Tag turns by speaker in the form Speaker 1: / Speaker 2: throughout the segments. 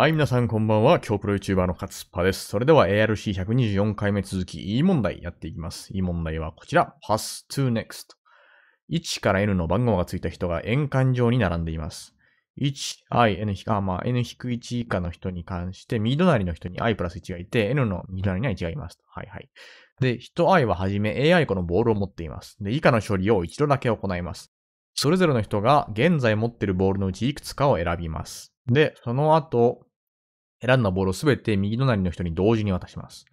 Speaker 1: はい、皆さんこんばんは。今日プロ YouTuber のカツパです。それでは ARC124 回目続き E 問題やっていきます。E 問題はこちら。pass to next。1から N の番号がついた人が円環上に並んでいます。1、i、n、あ、まあ、n-1 以下の人に関して、右隣の人に i プラス1がいて、n の右隣には1がいます。はいはい。で、人 i ははじめ ai 個のボールを持っています。で、以下の処理を一度だけ行います。それぞれの人が現在持っているボールのうちいくつかを選びます。で、その後、選んだボールをすべて右隣の人に同時に渡します。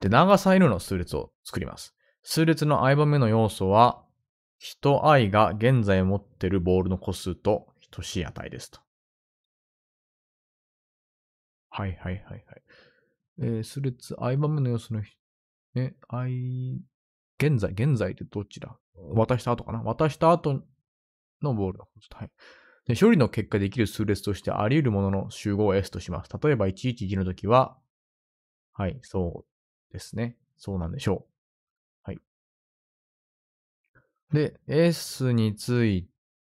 Speaker 1: で、長さ N の数列を作ります。数列の i 番目の要素は、人 i が現在持っているボールの個数と等しい値ですと。はいはいはいはい。えー、数列 i 番目の要素の、ね、i、現在、現在ってどっちだ渡した後かな？渡した後のボールの個数。はい。で処理の結果できる数列としてあり得るものの集合を S とします。例えば111のときは、はい、そうですね。そうなんでしょう。はい。で、S につい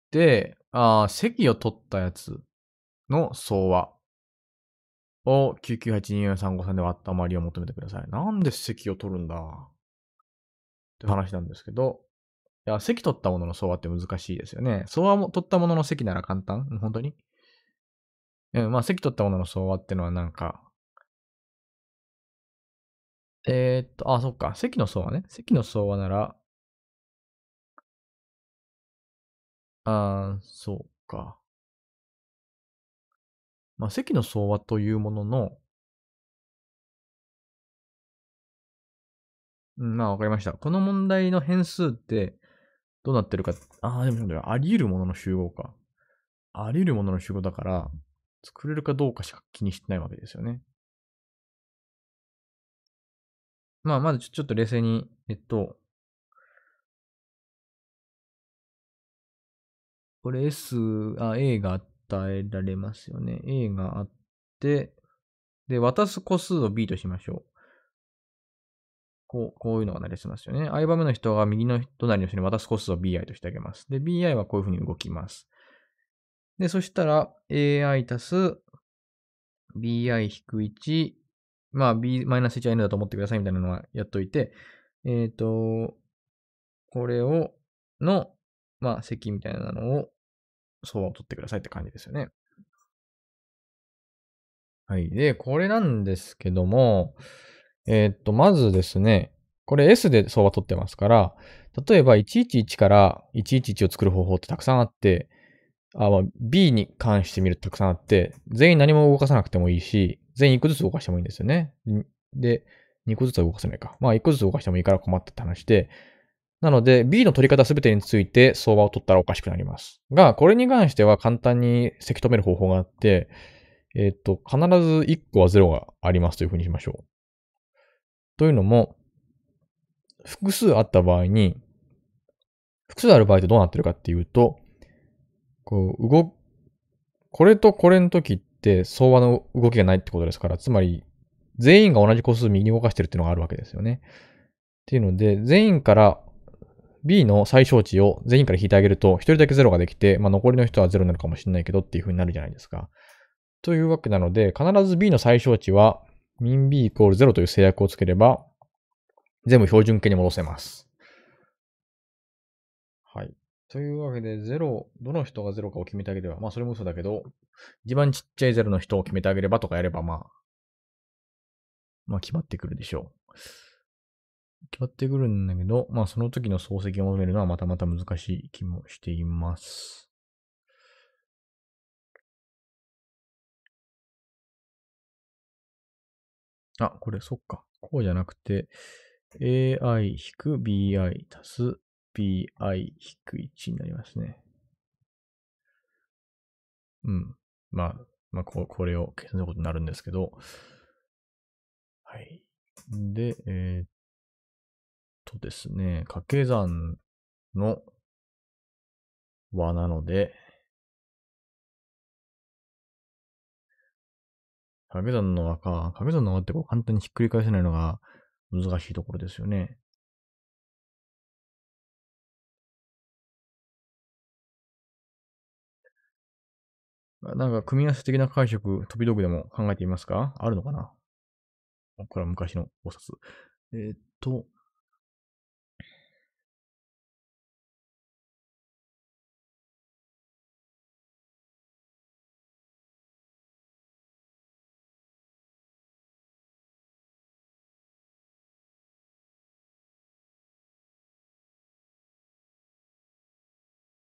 Speaker 1: て、あ席を取ったやつの総和を99824353で割った余りを求めてください。なんで席を取るんだって話なんですけど、いや、席取ったものの相和って難しいですよね。相和も取ったものの席なら簡単？本当に？うん、まあ席取ったものの相和ってのはなんか、えー、っと、あ、そっか。席の相和ね。席の相和なら、あーそうか。まあ席の相和というものの、うん、まあわかりました。この問題の変数って、どうなってるか。ああ、でもあり得るものの集合か。あり得るものの集合だから、作れるかどうかしか気にしてないわけですよね。まあ、まずちょっと冷静に、えっと、これ S、あ、A が与えられますよね。A があって、で、渡す個数を B としましょう。こう、こういうのが成り立ちますよね。i 番目の人が右の隣の人に渡す個数を bi としてあげます。で、bi はこういうふうに動きます。で、そしたら ai 足す bi-1、まあ b-1n だと思ってくださいみたいなのはやっといて、えっ、ー、と、これを、の、まあ積みたいなのを、相場を取ってくださいって感じですよね。はい。で、これなんですけども、えー、っと、まずですね、これ S で相場取ってますから、例えば111から111を作る方法ってたくさんあって、あまあ、B に関して見るとたくさんあって、全員何も動かさなくてもいいし、全員1個ずつ動かしてもいいんですよね。で、2個ずつは動かせないか。まあ、1個ずつ動かしてもいいから困ったって話で、なので、B の取り方すべてについて相場を取ったらおかしくなります。が、これに関しては簡単にせき止める方法があって、えっ、と、必ず1個は0がありますというふうにしましょう。というのも、複数あった場合に、複数ある場合ってどうなってるかっていうと、こう、動、これとこれの時って相場の動きがないってことですから、つまり、全員が同じ個数右に動かしてるっていうのがあるわけですよね。っていうので、全員から B の最小値を全員から引いてあげると、一人だけ0ができて、まあ残りの人は0になるかもしれないけどっていう風になるじゃないですか。というわけなので、必ず B の最小値は min b イコール0という制約をつければ、全部標準形に戻せます。はい。というわけで、0、どの人が0かを決めてあげれば、まあそれも嘘だけど、一番ちっちゃい0の人を決めてあげればとかやれば、まあ、まあ決まってくるでしょう。決まってくるんだけど、まあその時の漱石を求めるのはまたまた難しい気もしています。あ、これそっか。こうじゃなくて、ai-bi 足す bi-1 になりますね。うん。まあ、まあ、ここれを計算することになるんですけど、はい。で、えー、っとですね、掛け算の和なので、掛け算の和か。掛け算の和ってこう簡単にひっくり返せないのが難しいところですよね。なんか組み合わせ的な解釈、飛び道具でも考えていますか？あるのかな？これは昔の考察。えー、っと、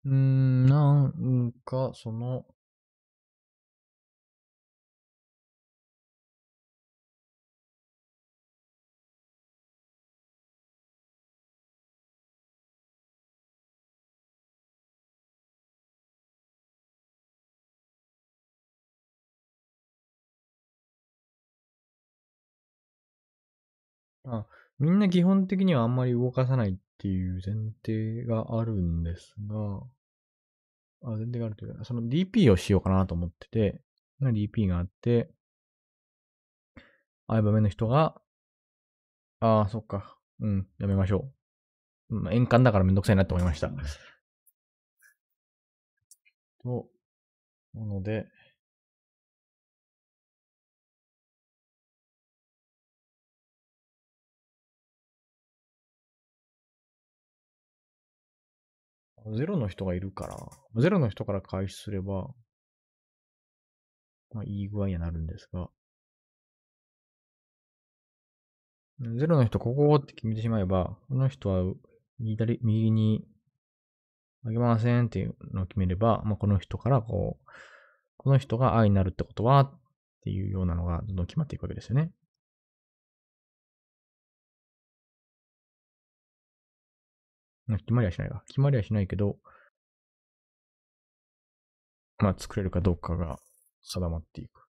Speaker 1: うん、なんか、その、あ、みんな基本的にはあんまり動かさないっていう前提があるんですが、あ、前提があるというか、その DP をしようかなと思ってて、DP があって、ああいう場面の人が、ああ、そっか。うん、やめましょう。うん、円環だからめんどくさいなって思いました。と、なので、ゼロの人がいるから、ゼロの人から開始すれば、まあ、いい具合にはなるんですが、ゼロの人、ここって決めてしまえば、この人は左、右にあげませんっていうのを決めれば、まあ、この人からこう、この人が愛になるってことはっていうようなのがどんどん決まっていくわけですよね。決まりはしないか。決まりはしないけど、まあ作れるかどうかが定まっていく。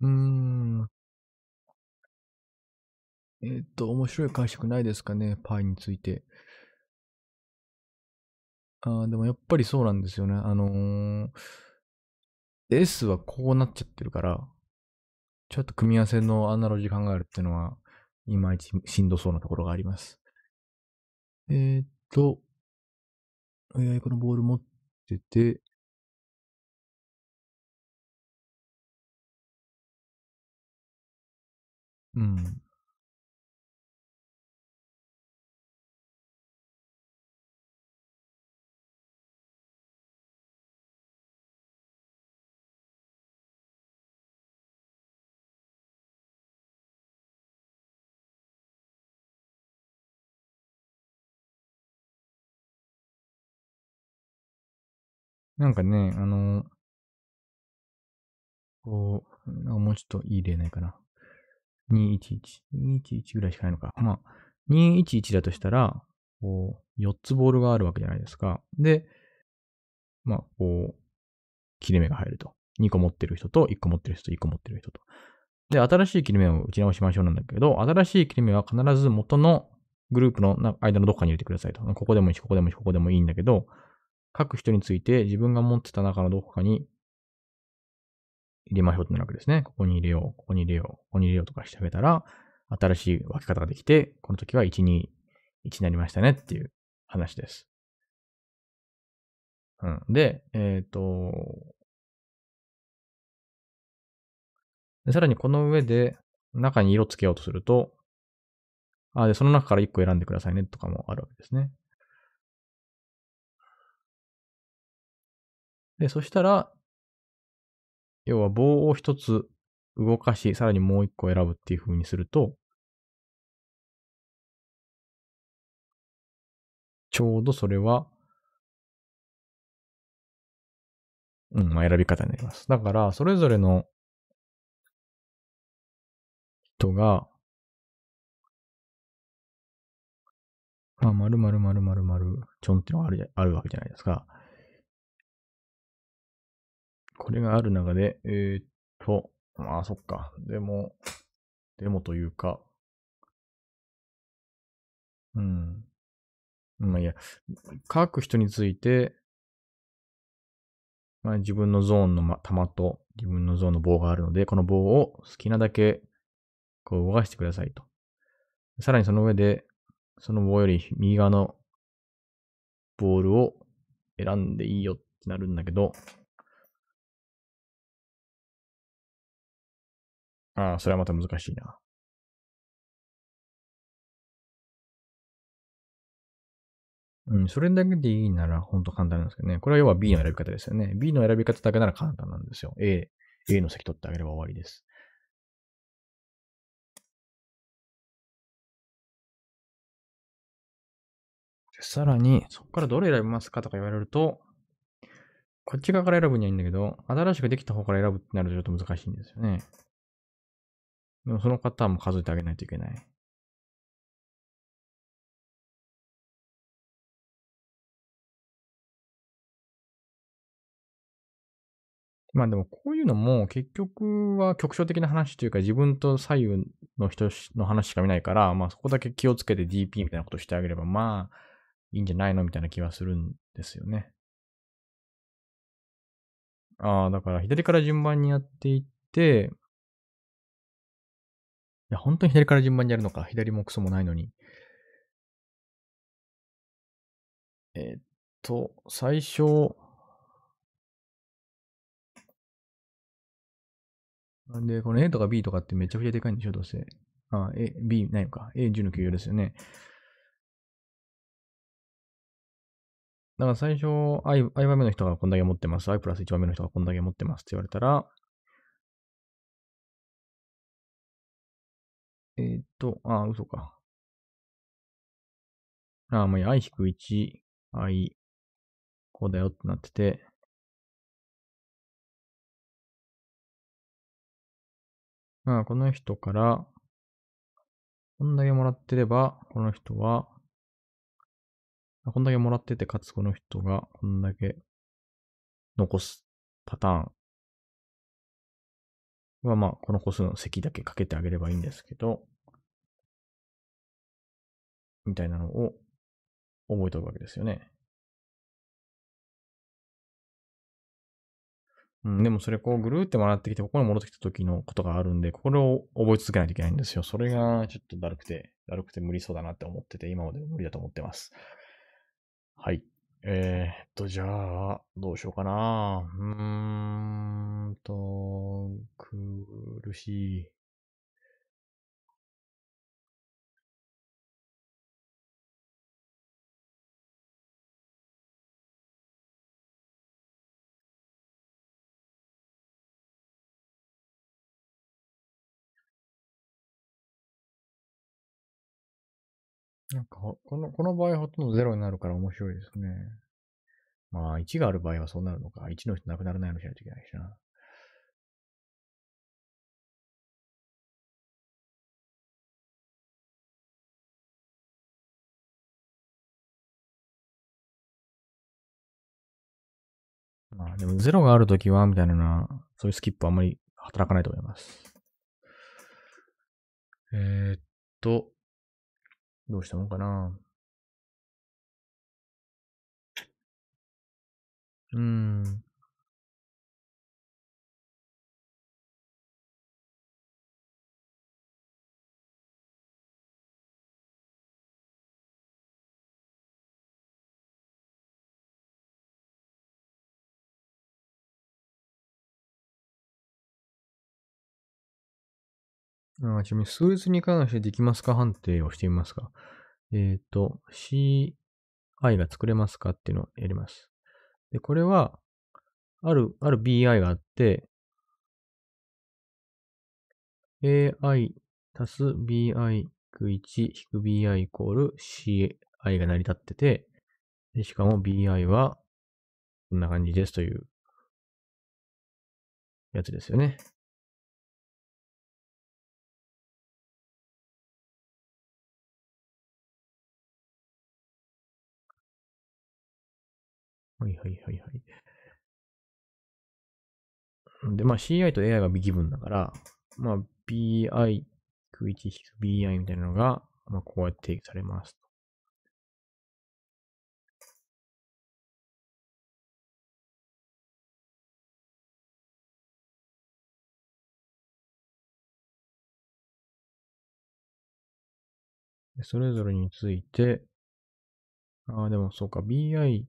Speaker 1: うーん。えー、っと、面白い解釈ないですかね、パイについて。ああ、でもやっぱりそうなんですよね。あのー、S はこうなっちゃってるから、ちょっと組み合わせのアナロジー考えるっていうのは、いまいちしんどそうなところがあります。えー、っと、AI このボール持ってて、うん。なんかね、あの、こう、もうちょっといい例ないかな。211。211ぐらいしかないのか。まあ、211だとしたら、こう、4つボールがあるわけじゃないですか。で、まあ、こう、切れ目が入ると。2個持ってる人と、1個持ってる人と、1個持ってる人と。で、新しい切れ目を打ち直しましょうなんだけど、新しい切れ目は必ず元のグループの間のどっかに入れてくださいと。ここでもいいし、ここでもいいし、ここでもいいんだけど、各人について自分が持ってた中のどこかに入れましょうってなるわけですね。ここに入れよう、ここに入れよう、ここに入れようとかしてあげたら、新しい分け方ができて、この時は1、2、1になりましたねっていう話です。うん。で、えっ、ー、と、さらにこの上で中に色つけようとすると、あ、で、その中から1個選んでくださいねとかもあるわけですね。で、そしたら、要は棒を一つ動かし、さらにもう一個選ぶっていう風にすると、ちょうどそれは、うん、まあ、選び方になります。だから、それぞれの人が、まあ、〇〇〇〇〇ちょんってのがあるあるわけじゃないですか。これがある中で、えー、っと、まあそっか。でも、でもというか、うん。まあいや、書く人について、まあ、自分のゾーンの、ま、玉と自分のゾーンの棒があるので、この棒を好きなだけこう動かしてくださいと。さらにその上で、その棒より右側のボールを選んでいいよってなるんだけど、ああ、それはまた難しいな。うん、それだけでいいなら本当簡単なんですけどね。これは要は B の選び方ですよね。B の選び方だけなら簡単なんですよ。A、A の席取ってあげれば終わりです。さらに、そこからどれ選びますかとか言われると、こっち側から選ぶにはいいんだけど、新しくできた方から選ぶってなるとちょっと難しいんですよね。でもその方も数えてあげないといけない。まあでもこういうのも結局は局所的な話というか自分と左右の人の話しか見ないから、まあそこだけ気をつけて DP みたいなことしてあげればまあいいんじゃないのみたいな気はするんですよね。ああ、だから左から順番にやっていって、や、本当に左から順番にやるのか。左もクソもないのに。えー、っと、最初、なんで、この A とか B とかってめちゃくちゃでかいんでしょ、どうせ。あ、あ A、B ないのか。A10 の給与ですよね。だから最初、I, I 番目の人がこんだけ持ってます。I プラス1番目の人がこんだけ持ってますって言われたら、えー、っと、あ、嘘か。あ、もういや、i-1、i、こうだよってなってて、まあ、この人から、こんだけもらってれば、この人は、こんだけもらってて、かつこの人がこんだけ残すパターンは、まあ、この個数の積だけかけてあげればいいんですけど、みたいなのを覚えておくわけですよね。うん、でもそれこうぐるーって回ってきて、ここに戻ってきた時のことがあるんで、これを覚え続けないといけないんですよ。それがちょっとだるくて、だるくて無理そうだなって思ってて、今まで無理だと思ってます。はい。えー、っと、じゃあ、どうしようかな。うーんと、苦しい。なんか、この、この場合ほとんどゼロになるから面白いですね。まあ、1がある場合はそうなるのか。1の人なくならないようにしないといけないしな。まあ、でもゼロがあるときは、みたいな、そういうスキップはあんまり働かないと思います。えー、っと、どうしたのかなうーん。あちなみに数列に関してできますか判定をしてみますかえっ、ー、と、CI が作れますかっていうのをやります。で、これは、ある、ある BI があって、AI 足す BI-1 引く BI イコール CI が成り立ってて、でしかも BI はこんな感じですというやつですよね。はいはいはいはい。で、まあ CI と AI が微気分だから、まあ BI、1 BI みたいなのが、まあこうやって定義されます。それぞれについて、ああ、でもそうか、BI、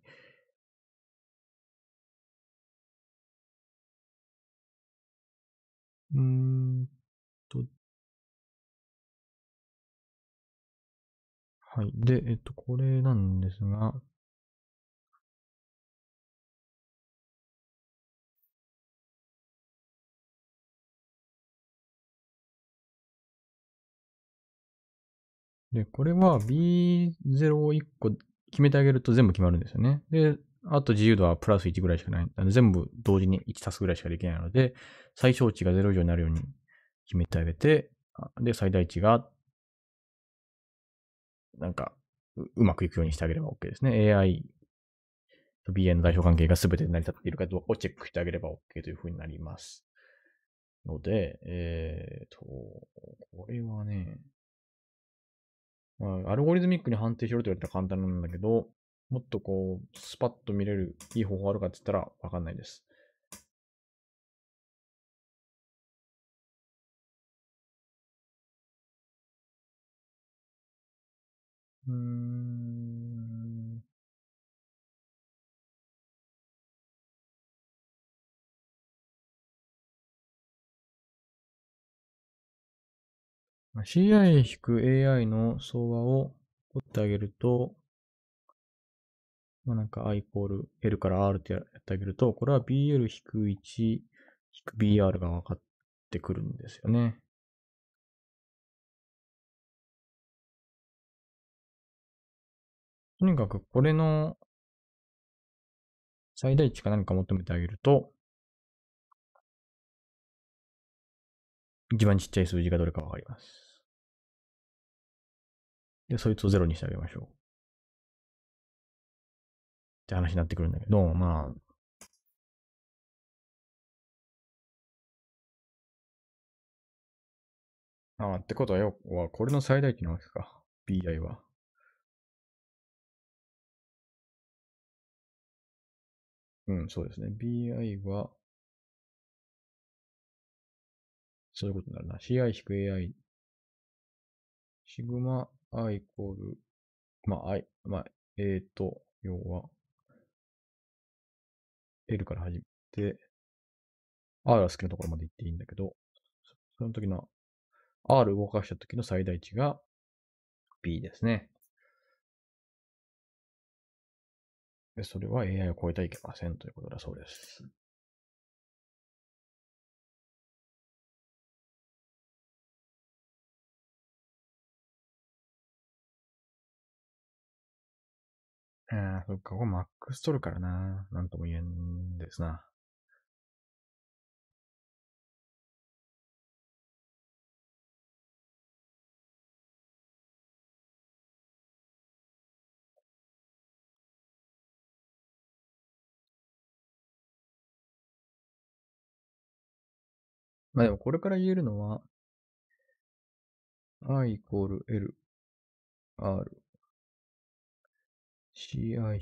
Speaker 1: うーんと、はい。で、えっと、これなんですが、で、これは B0 を1個決めてあげると全部決まるんですよね。で、あと自由度はプラス1ぐらいしかない。あの全部同時に1足すぐらいしかできないので、最小値が0以上になるように決めてあげて、で、最大値が、なんかう、まくいくようにしてあげれば OK ですね。AI と BI の代表関係が全て成り立っているかどうかをチェックしてあげれば OK というふうになります。ので、えっ、ー、と、これはね、まあ、 algorithmic に判定しろと言われたら簡単なんだけど、もっとこう、スパッと見れるいい方法あるかって言ったらわかんないです。うーん。CI-AI の相和を取ってあげると、まあ、なんか i イコール L から R ってやってあげると、これは BL-1-BR が分かってくるんですよね。とにかくこれの最大値か何か求めてあげると、一番ちっちゃい数字がどれかわかります。で、そいつをゼロにしてあげましょう。って話になってくるんだけど、まあ。ああ、ってことはよ、は、これの最大値なわけか。BI は。うん、そうですね。BI は、そういうことになるな。CI-AI、シグマ i イコール、まあ、i、まあ、えーと、要は、L から始めて、R が好きなところまで行っていいんだけど、その時の R 動かした時の最大値が B ですね。で、それは AI を超えてはいけませんということだそうです。ああ、そっか、ここマックス取るからな。なんとも言えんですな。まあでもこれから言えるのは、i イコール l, r, ci-ai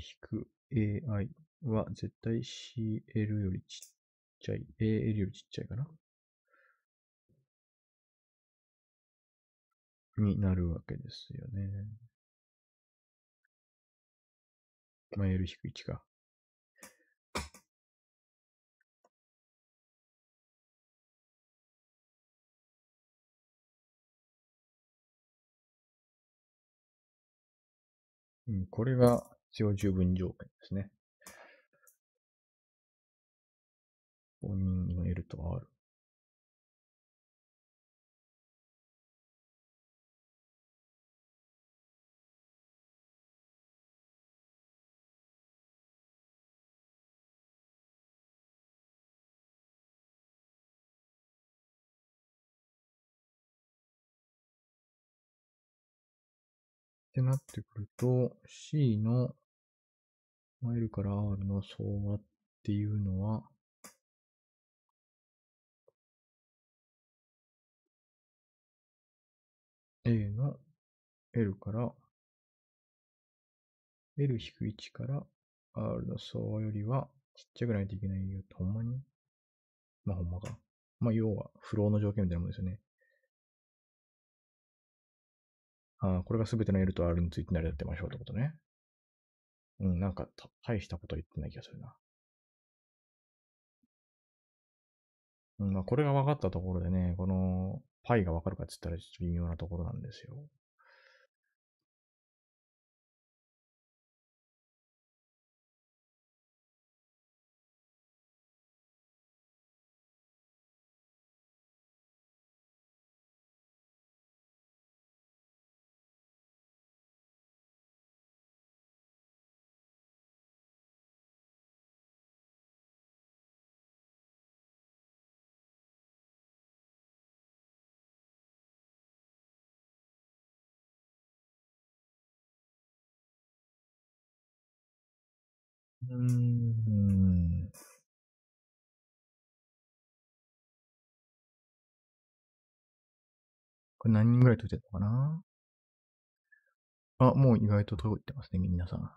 Speaker 1: は絶対 cl よりちっちゃい、al よりちっちゃいかな？になるわけですよね。まあ、L-1 か。うん、これが必要十分条件ですね。本人の L と R。ってなってくると、C の L から R の相和っていうのは、A の L から L-1 から R の相和よりはちっちゃくないといけないよほんまに？まあほんまか。まあ要は、フローの条件みたいなもんですよね。あ、これが全ての L と R について成り立ってましょうってことね。うん、なんか、大したこと言ってない気がするな。うん、まあ、これが分かったところでね、この、π が分かるかって言ったらちょっと微妙なところなんですよ。うん。これ何人ぐらい解いてるのかな？あ、もう意外と解いてますね、皆さん。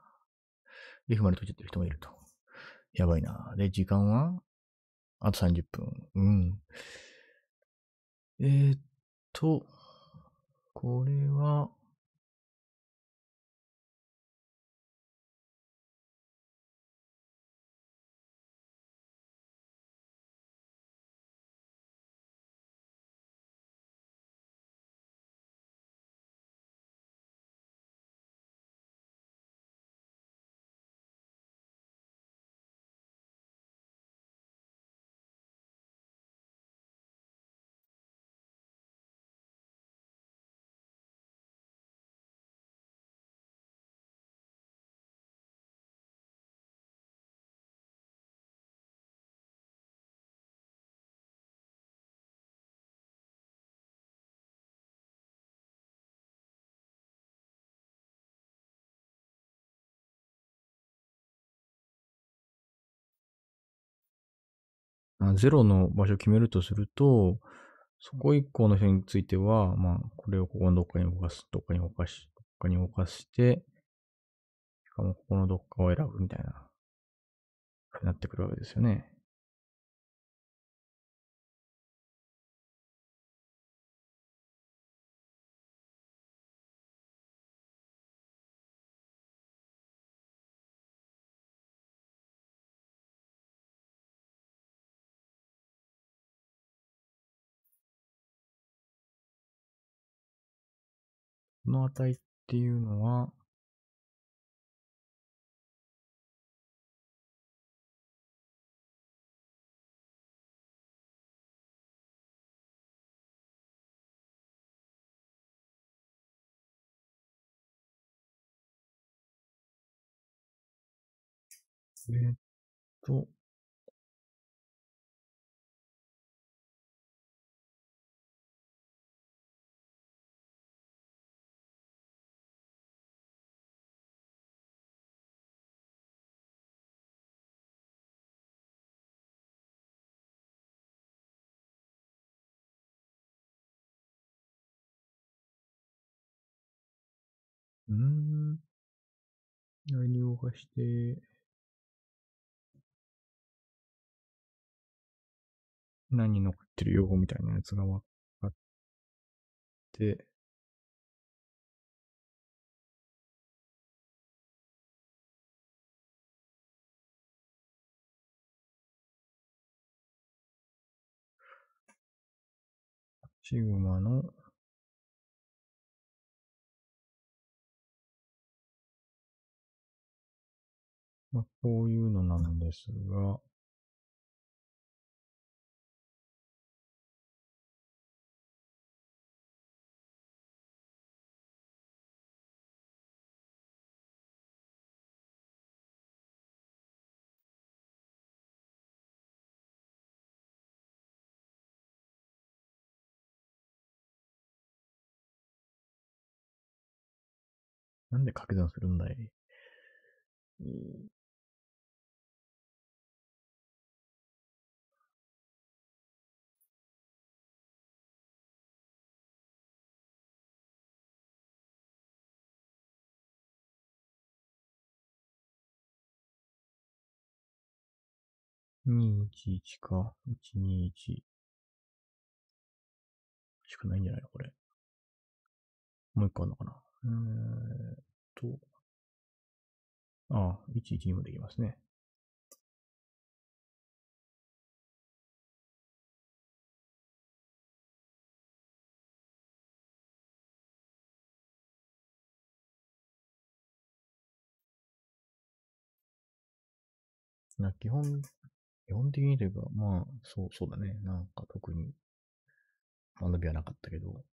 Speaker 1: F まで解いてる人もいると。やばいな。で、時間は？あと30分。うん。えー、っと、これは、0の場所を決めるとすると、そこ以降の人については、まあ、これをここのどっかに動かす、どっかに動かし、どっかに動かして、しかもここのどっかを選ぶみたいな、なってくるわけですよね。この値っていうのは、えっと、ーん。何動かして、何に残ってる用語みたいなやつが分かって、シグマの、まあ、こういうのなんですが、なんで掛け算するんだい？211か。121。しかないんじゃないの？これ。もう一個あるのかな？えーっと、ああ、11にもできますね。いや基本、基本的にというか、まあ、そう、そうだね。なんか特に学びはなかったけど。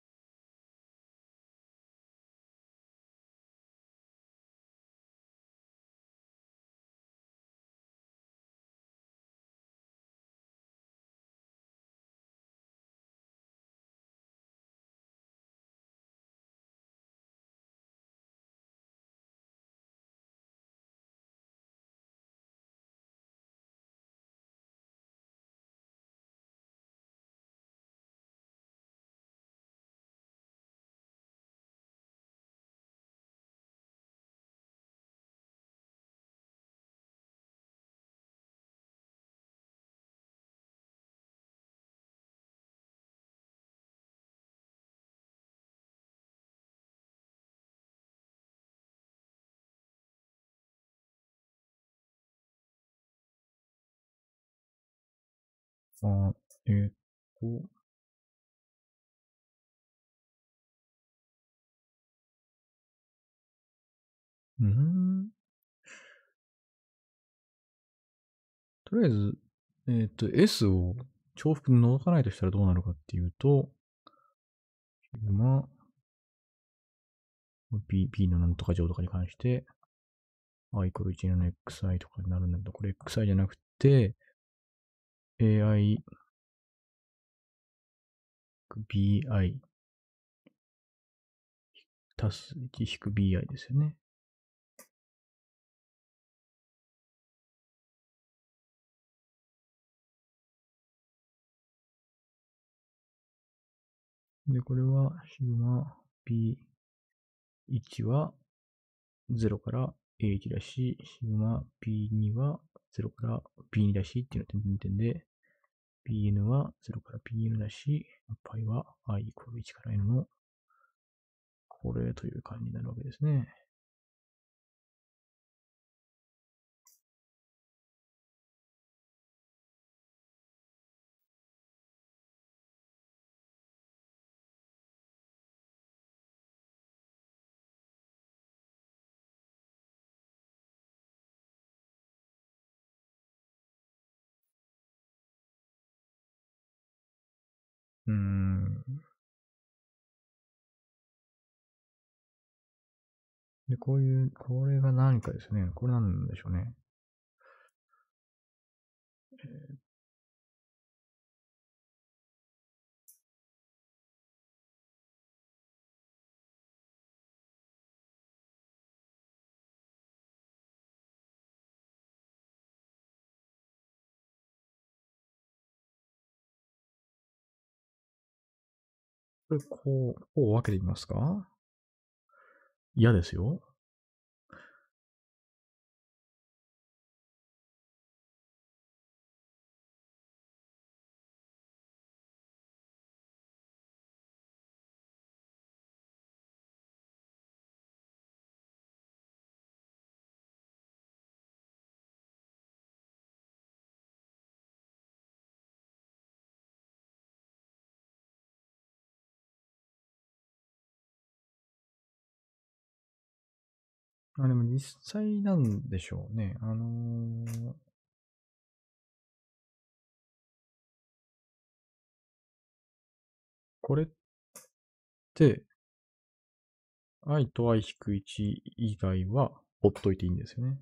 Speaker 1: あえーっと、うん。とりあえず、えーっと、S を重複で除かないとしたらどうなるかっていうと、シグマ、B、のなんとか乗とかに関して、i イコール1の xi とかになるんだけど、これ xi じゃなくて、ai、bi 足す1引く bi ですよね。で、これは、シグマ B1 は0から A1 だし、シグマ B2 は0から P2 だしっていうの点々点で、Pn は0から Pn だし、π は i イコール1から n のこれという感じになるわけですね。で、こういう、これが何かですね。これなんでしょうね。えーこれ、こう、こう分けてみますか？嫌ですよ。あ、でも実際なんでしょうね。あのーこれって、i と i-1 以外はほっといていいんですよね。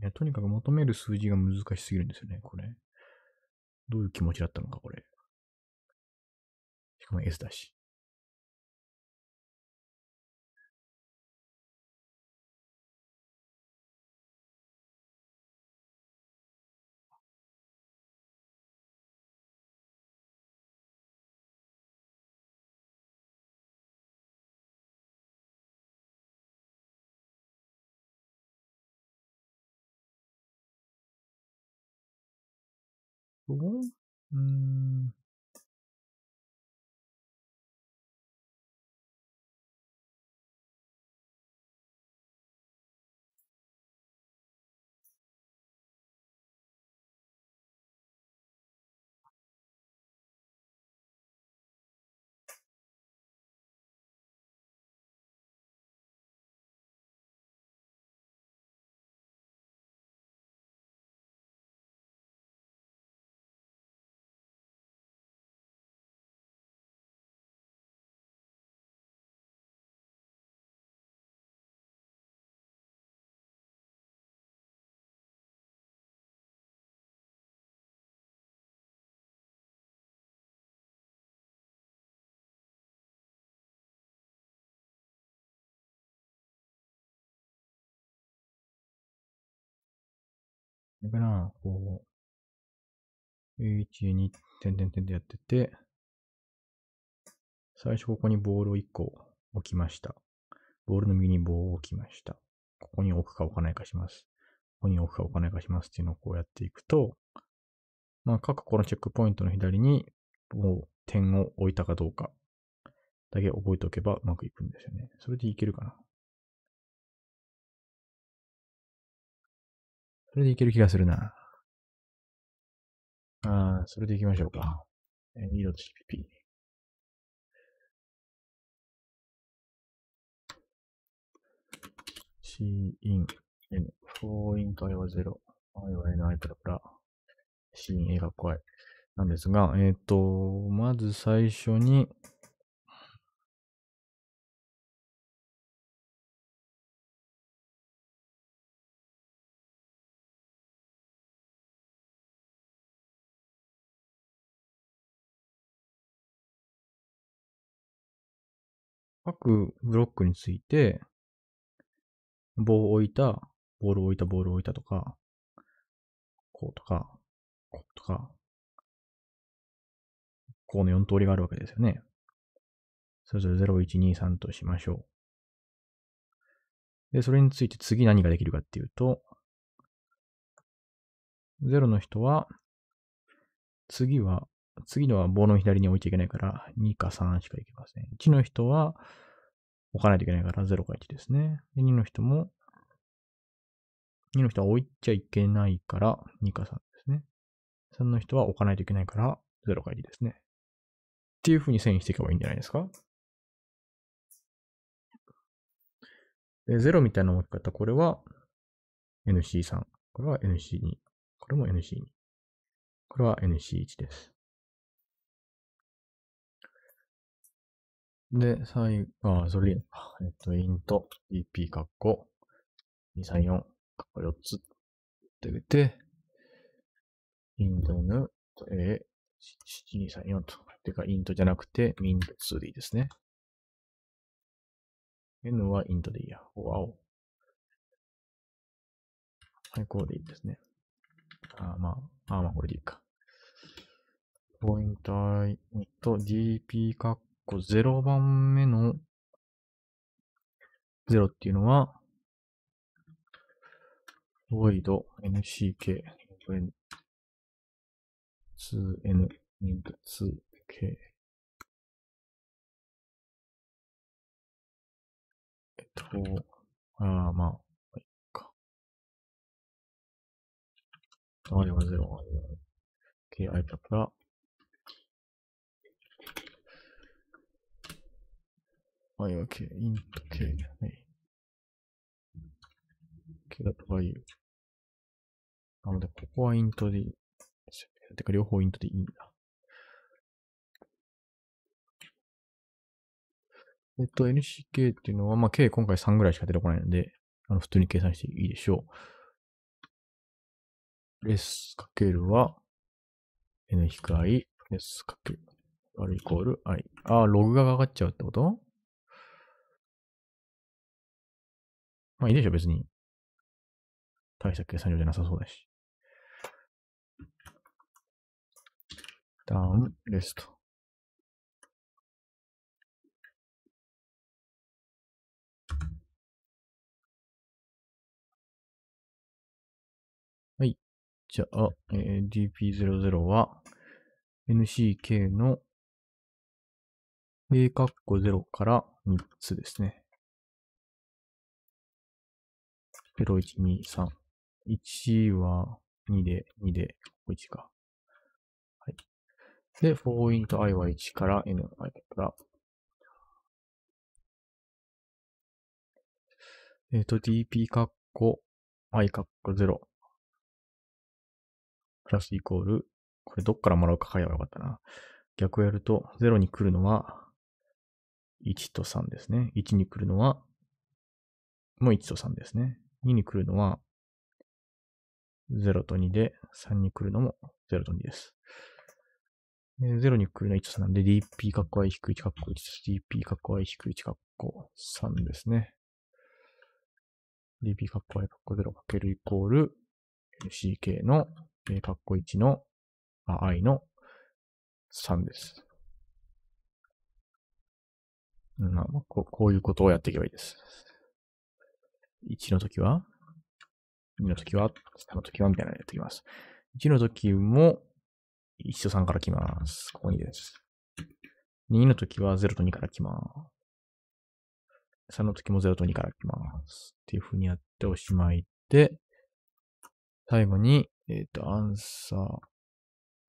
Speaker 1: いや、とにかく求める数字が難しすぎるんですよね、これ。どういう気持ちだったのか、これ。しかも S だし。おうーだから、こう、1、2、点々点でやってて、最初ここにボールを1個置きました。ボールの右に棒を置きました。ここに置くか置かないかします。ここに置くか置かないかしますっていうのをこうやっていくと、まあ、各このチェックポイントの左に、もう点を置いたかどうかだけ覚えておけばうまくいくんですよね。それでいけるかな。それでいける気がするな。ああ、それでいきましょうか。えー、2.cpp。c in n, for int i は0、i は n, i プラプラ、c in a が怖い。なんですが、えっ、と、まず最初に、各ブロックについて、棒を置いた、ボールを置いた、ボールを置いたとか、こうとか、こうとか、こうの4通りがあるわけですよね。それぞれ0、1、2、3としましょう。で、それについて次何ができるかっていうと、0の人は、次は、次のは棒の左に置いちゃいけないから、2か3しかいけません。1の人は、置かないといけないから0か1ですね。で、2の人も、2の人は置いちゃいけないから2か3ですね。3の人は置かないといけないから0か1ですね。っていう風に遷移していけばいいんじゃないですか？で、0みたいな置き方、これは NC3。これは NC2。これも NC2。これは NC1 です。で、最後、あ、それでいいのか。えっと、int, dp カッコ、234、カッコ4つって入れて、int n, a, 7234と。てか、int じゃなくて、mint2 でいいですね。n は int でいいや。わお。はい、こうでいいですね。あまあ、あまあ、これでいいか。ポイント、えっと、dp カッコ0番目の0っていうのは、void nck n 2n int 2k えっと、ああ、まあ、いいか。i は0、i は k, i プラプラ、i は k, int k ね。k だと y。なので、ここは int でいい。てか、両方 int でいいんだ。えっと、NCK っていうのは、まあ、K 今回3ぐらいしか出てこないので、あの、普通に計算していいでしょう。レスかけるは、n-i、レスかける、割るイコール i。ああ、ログがかかっちゃうってことまあいいでしょ、別に。大した計算量じゃなさそうだし。ダウン、レスト。はい。じゃあ、えー、dp00 は nck の a カッコ0から3つですね。0、1、2、3。1は2で、2で、ここ1か。はい。で、for int i は1から n i から、えっ、ー、と、dp カッコ i カッコ0プラスイコール、これどっからもらうか書けばよかったな。逆をやると、0に来るのは1と3ですね。1に来るのは、もう1と3ですね。2に来るのは、0と2で、3に来るのも0と2です。0に来るのは1と3なんで、dp カッコ i 低い1カッコ1です。dp カッコ i 低い1カッコ3ですね。dp カッコ i カッコ0かけるイコール ck の a カッコ1の、あ、i の3です。まあ、こうこういうことをやっていけばいいです。1の時は、2の時は、3の時は、みたいなのやってきます。1の時も、1と3から来ます。ここにです。2の時は0と2から来ます。3の時も0と2から来ます。っていう風にやっておしまいで、最後に、えっ、ー、と、アンサー、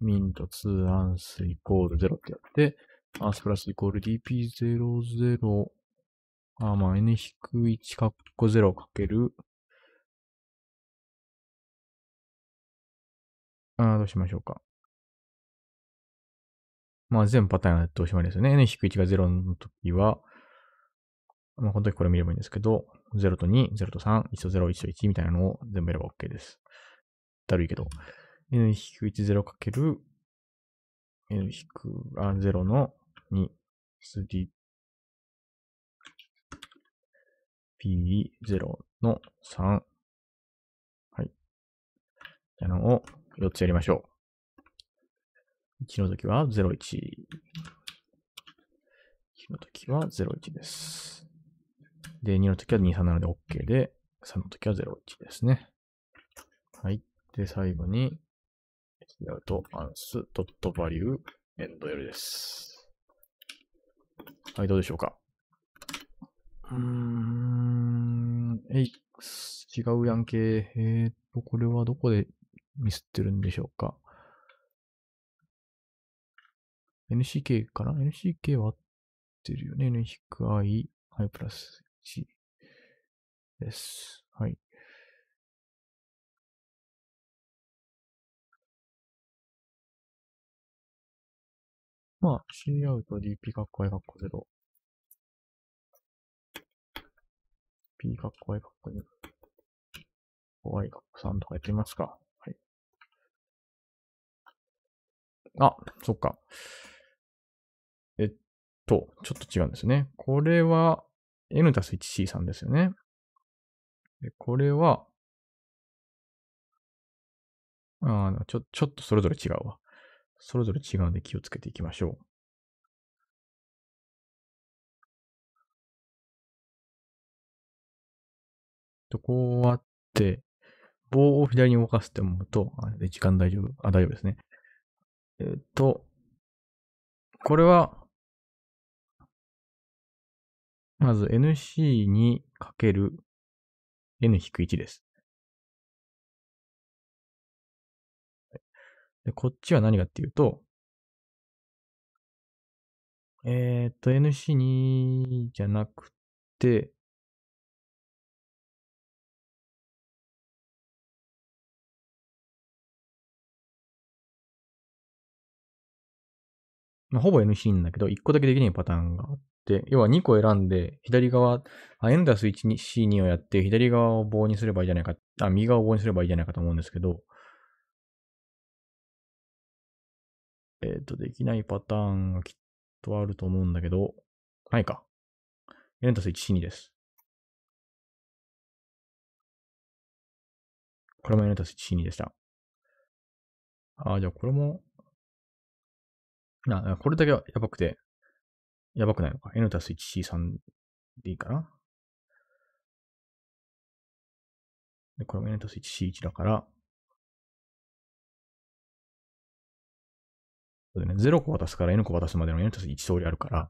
Speaker 1: ミント2アンスイコール0ってやって、アンスプラスイコール dp00 あ、まあ、n-1 カッコ0かける、あどうしましょうか。まあ、全パターンやっておしまいですよね。n-1 が0の時は、まあ、この時これ見ればいいんですけど、0と2、0と3、1と0、1と1みたいなのを全部やれば OK です。だるいけど、n-10 かける、n-0 の2、3 P0 の3。はい。じゃのを4つやりましょう。1の時は01。1の時は01です。で、2の時は237で OK で、3の時は01ですね。はい。で、最後に、やると、アンスドットバリューエンド L です。はい、どうでしょうか？うーん、えい、違うやんけ。えーっと、これはどこでミスってるんでしょうか？NCK かな ?NCK は合ってるよね。N-I、I プラス1です。はい。まあ、C アウト DP カッコ I カッコ0。P カッコ I カッコ2。Y カッコ3とかやってみますか。はい。あ、そっか。えっと、ちょっと違うんですね。これは N たす 1C3 ですよね。で、これは、あちょ、ちょっとそれぞれ違うわ。それぞれ違うので気をつけていきましょう。と、こうあって、棒を左に動かすって思うと、あ時間大丈夫あ、大丈夫ですね。えっ、と、これは、まず NC にかける N-1 です。で、こっちは何かっていうと、えっ、と、NC2 じゃなくて、まあ、ほぼ NC なんだけど、1個だけできないパターンがあって、要は2個選んで、左側、あエンダース 1C2 をやって、左側を棒にすればいいじゃないか、あ、右側を棒にすればいいじゃないかと思うんですけど、えっ、ー、と、できないパターンがきっとあると思うんだけど、ないか。エンダース 1C2 です。これもエンダース 1C2 でした。あ、じゃあこれもな、これだけはやばくて、やばくないのか。n たす 1C3 でいいかな。で、これも n たす 1C1 だから、そうだね、0個渡すから n 個渡すまでの n たす1通りあるから、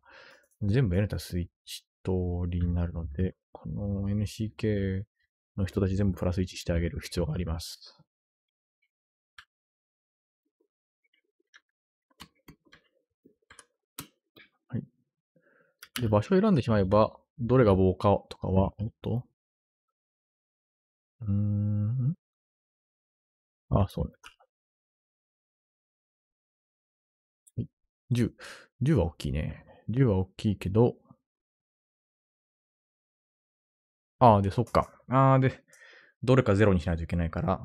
Speaker 1: 全部 n たす1通りになるので、この NCK の人たち全部プラス1してあげる必要があります。で、場所を選んでしまえば、どれが棒かとかは、おっと？うーん。あ、そうね。はい。10。10は大きいね。10は大きいけど、ああ、で、そっか。ああ、で、どれか0にしないといけないから、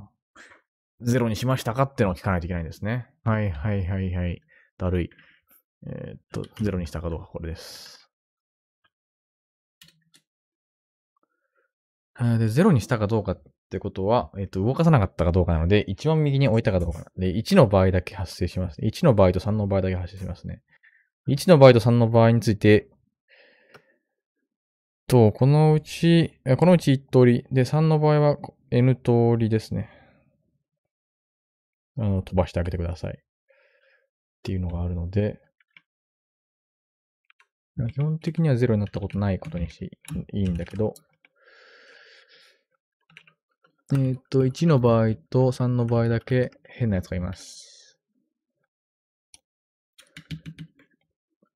Speaker 1: 0にしましたかってのを聞かないといけないんですね。はいはいはいはい。だるい。えー、っと、0にしたかどうかこれです。で、0にしたかどうかってことは、えっと、動かさなかったかどうかなので、一番右に置いたかどうかで、1の場合だけ発生します。1の場合と3の場合だけ発生しますね。1の場合と3の場合について、と、このうち、このうち1通り。で、3の場合は N 通りですね。あの、飛ばしてあげてください。っていうのがあるので、基本的には0になったことないことにしていいんだけど、えっ、と、1の場合と3の場合だけ変なやつがいます。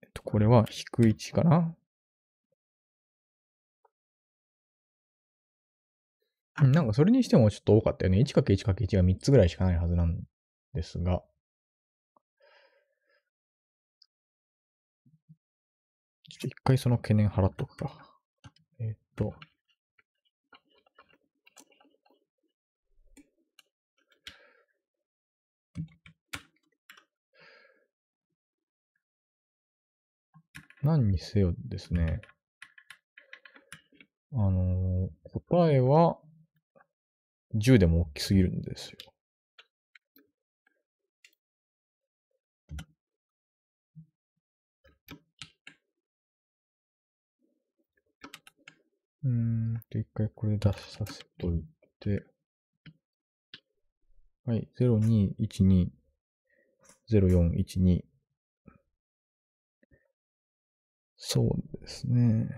Speaker 1: えっと、これは引く1かななんかそれにしてもちょっと多かったよね。1×1×1 が3つぐらいしかないはずなんですが。ちょっと一回その懸念払っとくか。えっ、と。何にせよですね。あのー、答えは、10でも大きすぎるんですよ。うんと、一回これ出させといて、はい、0212、0412。そうですね。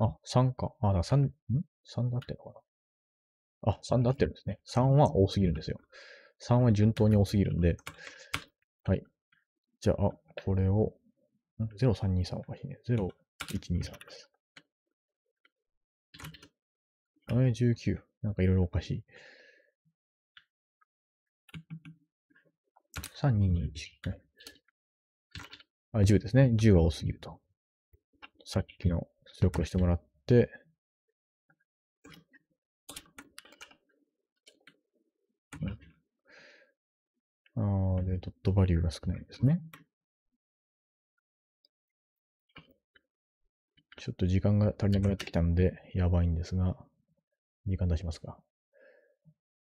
Speaker 1: あ、3か。あ、だ3、ん？?3 だってるのかな？あ、3だってるんですね。3は多すぎるんですよ。3は順当に多すぎるんで。はい。じゃあ、これを、0323おかしいね。0123です。あれ、19。なんかいろいろおかしい。3221。あ、10ですね。10は多すぎると。さっきの出力してもらって、あ、で、ドットバリューが少ないですね。ちょっと時間が足りなくなってきたので、やばいんですが、時間出しますか。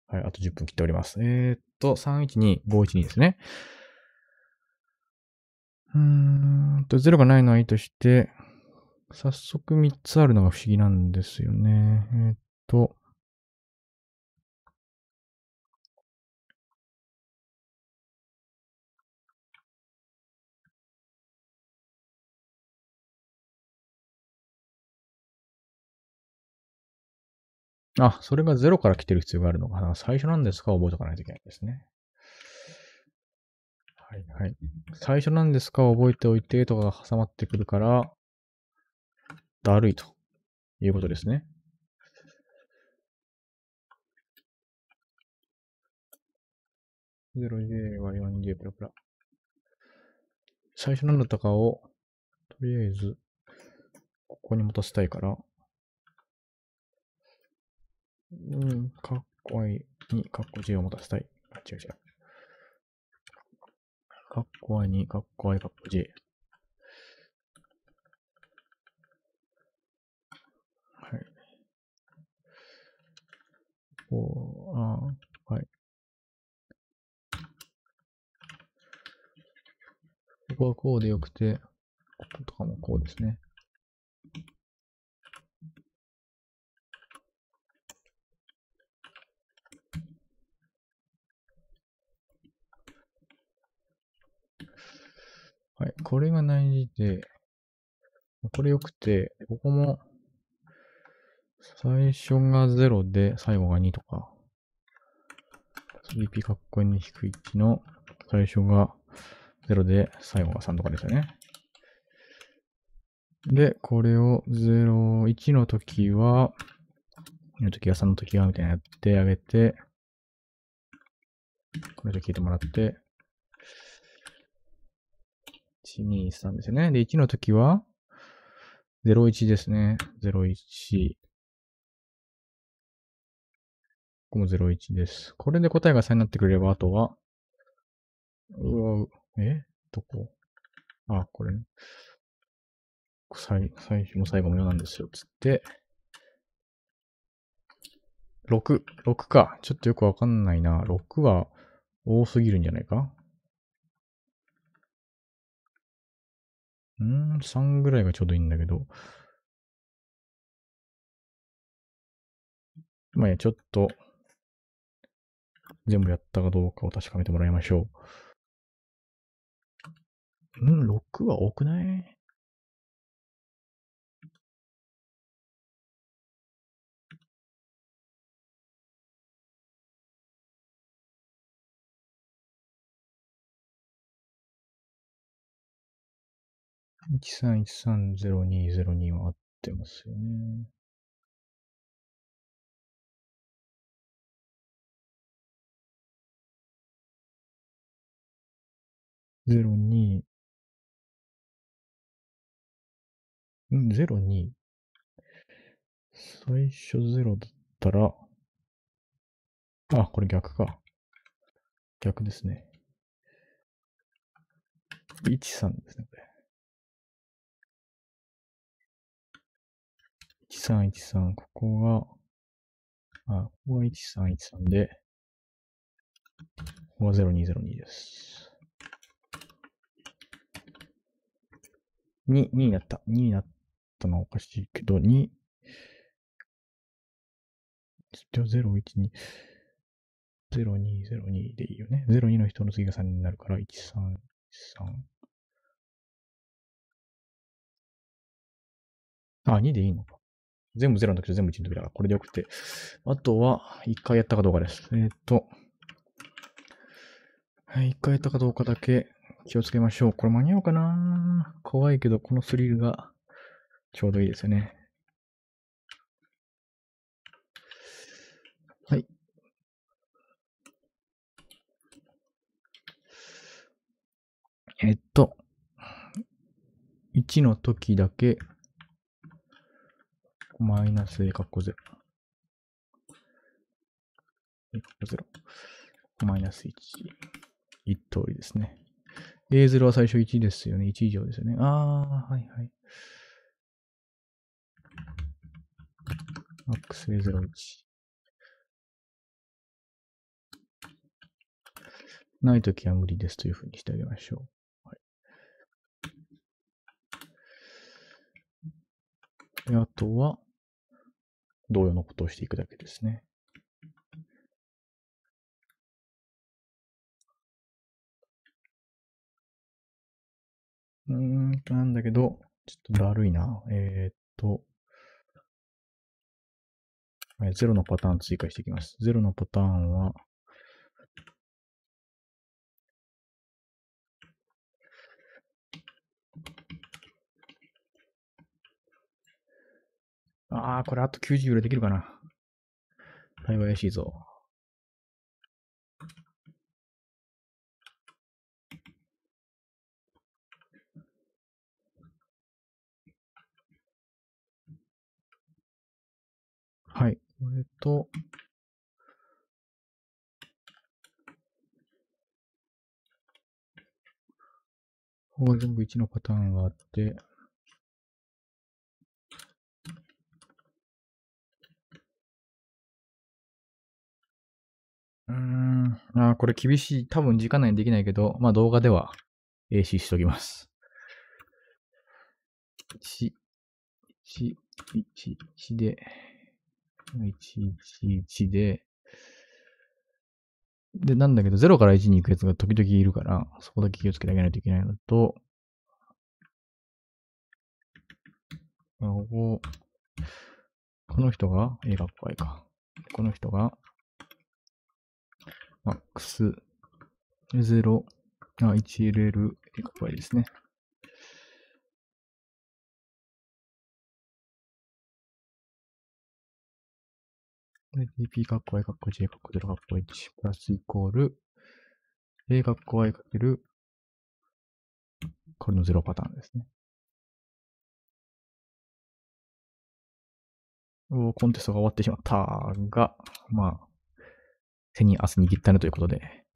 Speaker 1: はい、あと10分切っております。えー、っと、312、512ですね。うーんと、0がないのはいいとして、早速3つあるのが不思議なんですよね。えー、っと、あ、それが0から来てる必要があるのかな。最初なんですか覚えておかないといけないですね。はいはい。最初なんですか覚えておいてとかが挟まってくるから、だるいということですね。0j は 4j プラプラ。最初何だったかを、とりあえず、ここに持たせたいから、うん、かっこいいに、かっこ j を持たせたい。あ、違う違う。かっこいいに、かっこいい、かっこ j。はい。こう、あはい。ここはこうでよくて、こことかもこうですね。はい。これが大事で、これ良くて、ここも、最初が0で最後が2とか、3p かっこ2低い1の最初が0で最後が3とかですよね。で、これを0、1の時は、2の時は3の時はみたいなやってあげて、これで聞いてもらって、1、2、3ですよね。で、1の時は、01ですね。01。ここも01です。これで答えが3になってくれれば、あとは、うわ、え？どこ？あ、これ、ね、最最初も最後も4なんですよ。つって、6、6か。ちょっとよくわかんないな。6は多すぎるんじゃないか？うん、3ぐらいがちょうどいいんだけど。まあや、ちょっと、全部やったかどうかを確かめてもらいましょう。うん、6は多くない？13130202は合ってますよね。02、うん、02。最初0だったら、あ、これ逆か。逆ですね。13ですね、これ。1313、ここが、あ、ここが1313で、ここが0202です。2、2になった。2になったのはおかしいけど、2、じゃあ012、0202でいいよね。02の人の次が3になるから、1313。あ、2でいいのか。全部0の時と全部1の時だから、これでよくて。あとは、1回やったかどうかです。えー、っと、はい、1回やったかどうかだけ気をつけましょう。これ間に合うかな怖いけど、このスリルがちょうどいいですよね。はい。えっと、1の時だけマイナス a カッコ0。a カッコ0。マイナス1。一通りですね。a0 は最初1ですよね。1以上ですよね。ああ、はいはい。maxA01。ないときは無理ですというふうにしてあげましょう。はい、であとは、同様のことをしていくだけですね。うーんなんだけど、ちょっとだるいな。えー、っと、0のパターン追加していきます。0のパターンは、あー、これあと90ぐらいできるかな。だいぶ怪しいぞ。はい。これと、ここ全部1のパターンがあって、うーん。あーこれ厳しい。多分時間内にできないけど、まあ動画では AC しときます。1、1、1、1で、1、1、1で、で、なんだけど、0から1に行くやつが時々いるから、そこだけ気をつけてあげないといけないのと、あここ、この人が A が Y か。この人が、max、0、あ、1LL、A が Y ですね。で、dp カッコ y カッコ j カッコ0カッコ1プラスイコール a カッコ y かけるこれの0パターンですね。おコンテストが終わってしまったが、まあ、手に明日握ったねということで、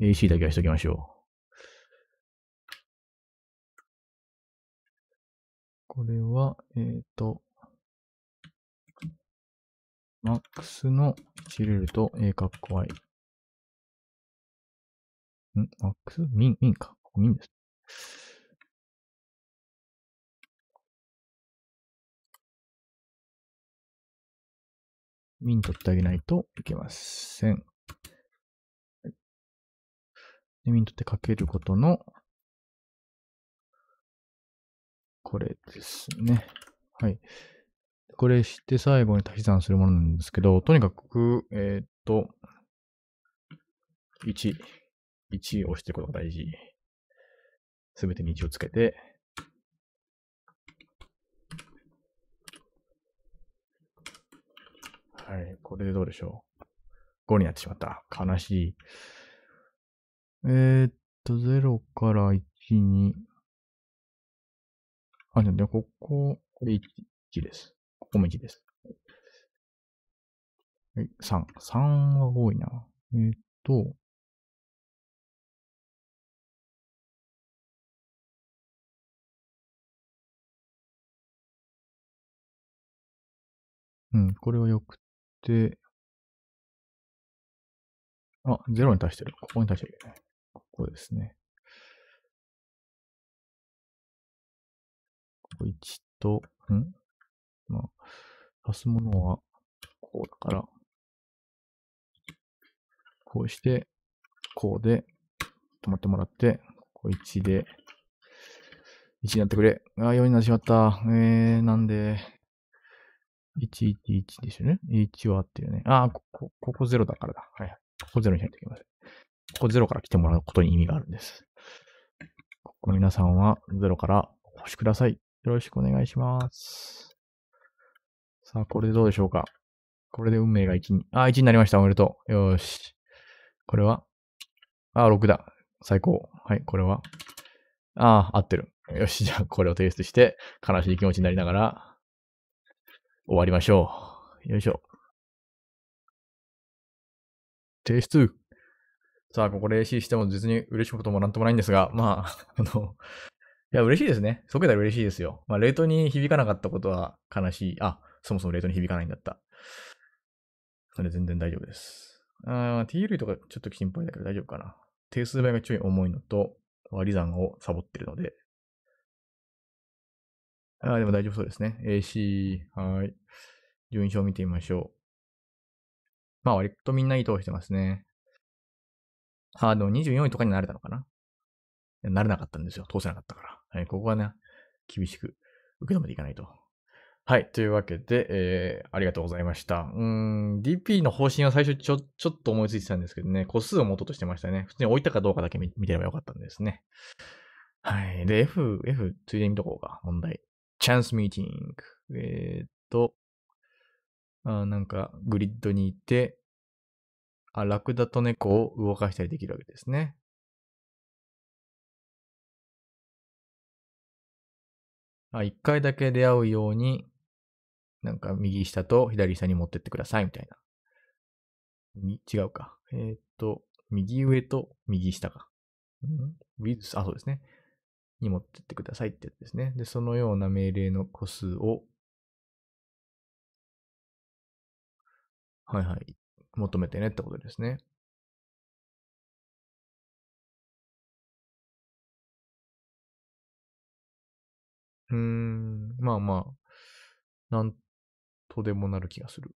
Speaker 1: AC だけはしときましょう。これは、えっ、ー、と、max の 1L と A カッコ Y。ん ?max? ミン、ミンか。ここミンです。ミン取ってあげないといけません。で、ミン取ってかけることの、これですね。はい。これして最後に足し算するものなんですけど、とにかく、えーっと、1、1を押していくことが大事。すべてに1をつけて、はい、これでどうでしょう？5になってしまった。悲しい。えー、っと、0から1に、あ、じゃあ、ここ、これ1、1です。ここも1です。はい、3。3は多いな。えーっと、うん、これは良くて、あ、0に対してる。ここに対してる。ここですね。ここ1と、ん？まあ、足すものは、こうだから、こうして、こうで、止まってもらって、ここ1で、1になってくれ。あー、4になってしまった。えー、なんで、111ですよね。1はあってるね。あー、ここ、ここ0だからだ。はい。ここ0にしないといけません。ここ0から来てもらうことに意味があるんです。ここの皆さんは0からお越しください。よろしくお願いします。さあ、これでどうでしょうか。これで運命が1に、あ、1になりました。おめでとう。よし。これは、あ、6だ。最高。はい、これは？あ、あ、合ってる。よし、じゃあこれを提出して、悲しい気持ちになりながら、終わりましょう。よいしょ。提出。さあ、ここで AC しても実に嬉しいこともなんともないんですが、まあ、あの、いや、嬉しいですね。そけたら嬉しいですよ。まあ、レートに響かなかったことは悲しい。あ、そもそもレートに響かないんだった。それ全然大丈夫です。あー T 類とかちょっと心配だけど大丈夫かな。定数倍がちょい重いのと、割り算をサボってるので。あでも大丈夫そうですね。AC、はい。順位表を見てみましょう。まあ割とみんないいとこしてますね。ああ、でも24位とかになれたのかななれなかったんですよ。通せなかったから。はい、ここはね、厳しく受け止めていかないと。はい。というわけで、えー、ありがとうございました。うーん、DP の方針は最初ちょ、ちょっと思いついてたんですけどね、個数を持とうとしてましたね。普通に置いたかどうかだけ見見てればよかったんですね。はい。で、F、F、ついでに見とこうか。問題。チャンスミーティング。えーっと、あなんか、グリッドに行って、あ、ラクダと猫を動かしたりできるわけですね。あ、一回だけ出会うように、なんか右下と左下に持ってってくださいみたいな。み、違うか。えーっと、右上と右下か。ん ?with, あ、そうですね。に持ってってくださいってやつですね。で、そのような命令の個数を、はいはい、求めてねってことですね。うーん、まあまあ、なんとでもなる気がする。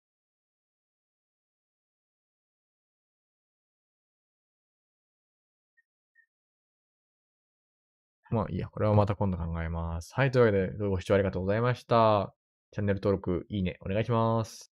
Speaker 1: まあいいや、これはまた今度考えます。はい、というわけで、ご視聴ありがとうございました。チャンネル登録、いいね、お願いします。